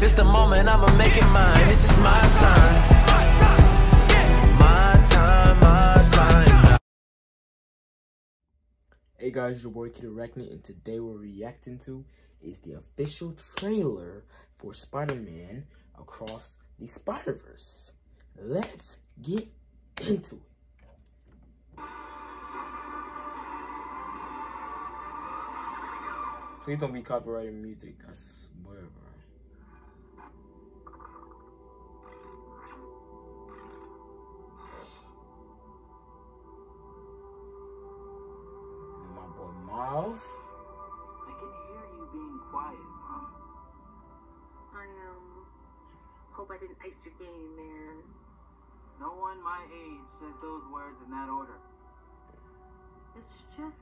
This the moment, I'ma make it mine. This is my time. My time, my time. Hey guys, your boy Kid Arachnid, and today we're reacting to is the official trailer for Spider-Man Across the Spider-Verse. Let's get into it. Please don't be copyrighted music, I swear, bro. Miles. I can hear you being quiet, Mom. I um hope I didn't ice your game, man. No one my age says those words in that order. It's just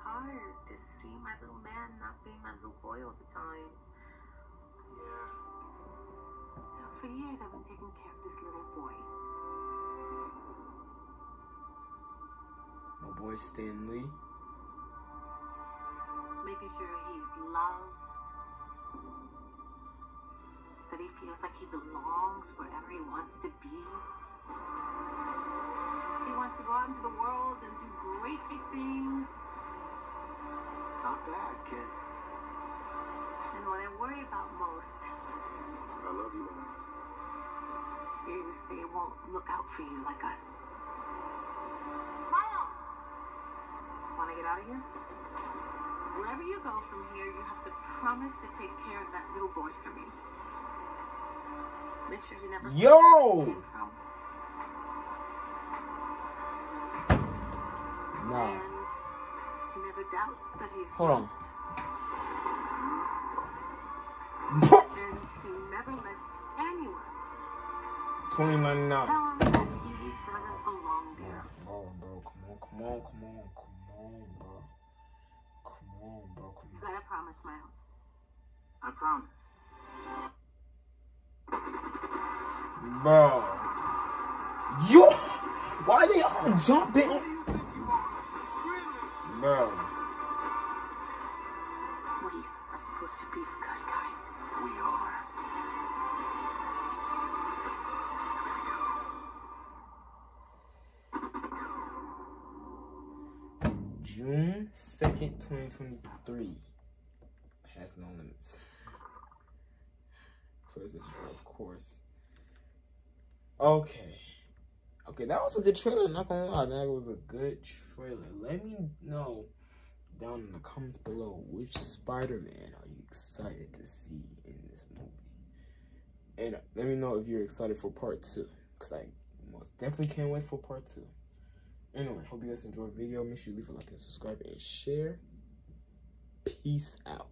hard to see my little man not being my little boy all the time. Yeah. For years I've been taking care of this little boy. My boy Stan Lee. Making sure he's loved. That he feels like he belongs wherever he wants to be. He wants to go out into the world and do great big things. Not bad, kid. And what I worry about most I love you, Miles. is they won't look out for you like us. Miles! Wanna get out of here? Wherever you go from here, you have to promise to take care of that little boy for me. Make sure you never Yo! forget where he came from. Nah. He never doubts that he's Hold on. loved. And he never lets anyone 2099. tell him that he doesn't belong there. Bro, bro, come on, come on, come on, come on, bro. Come on, bro, come You on. gotta promise, Miles. I promise. Bro. Yo! Why are they all jumping? June 2nd, 2023. Has no limits. PlayStation 4, of course. Okay. Okay, that was a good trailer, not gonna lie. That was a good trailer. Let me know down in the comments below which Spider-Man are you excited to see in this movie. And let me know if you're excited for part two. Because I most definitely can't wait for part two. Anyway, hope you guys enjoyed the video. Make sure you leave a like and subscribe and share. Peace out.